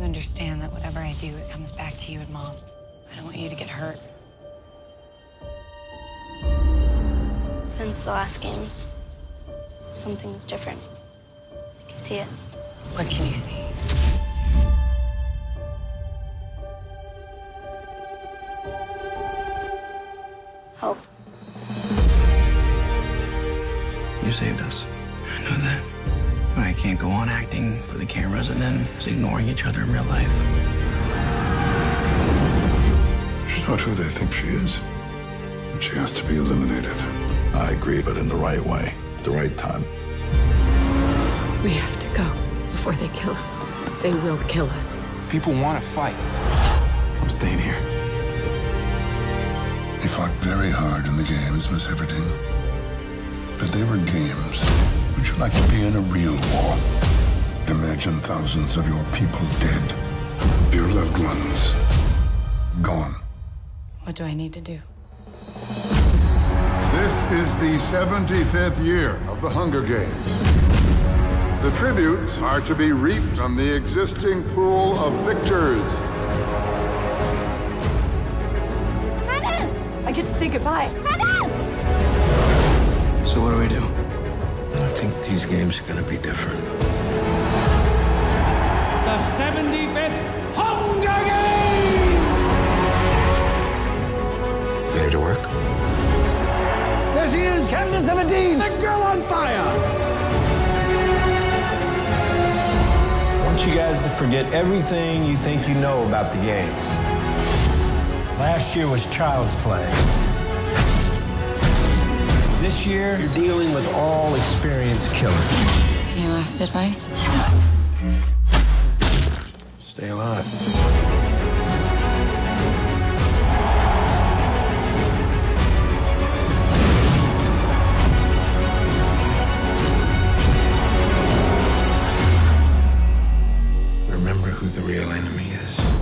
You understand that whatever I do, it comes back to you and Mom. I don't want you to get hurt. Since the last games, something's different. I can see it. What can you see? Hope. You saved us. Can't go on acting for the cameras and then just ignoring each other in real life. She's not who they think she is. And she has to be eliminated. I agree, but in the right way, at the right time. We have to go before they kill us. They will kill us. People want to fight. I'm staying here. They fought very hard in the games, Miss Everdeen. But they were games. Would you like to be in a real war? Imagine thousands of your people dead. Your loved ones gone. What do I need to do? This is the 75th year of the Hunger Games. The tributes are to be reaped from the existing pool of victors. I get to say goodbye. So what do we do? I think these games are going to be different. The 75th Hunger Games! Ready to work? There she is, Katniss Everdeen, the girl on fire! I want you guys to forget everything you think you know about the games. Last year was child's play. Year, you're dealing with all experienced killers. Any last advice? Stay alive. Remember who the real enemy is.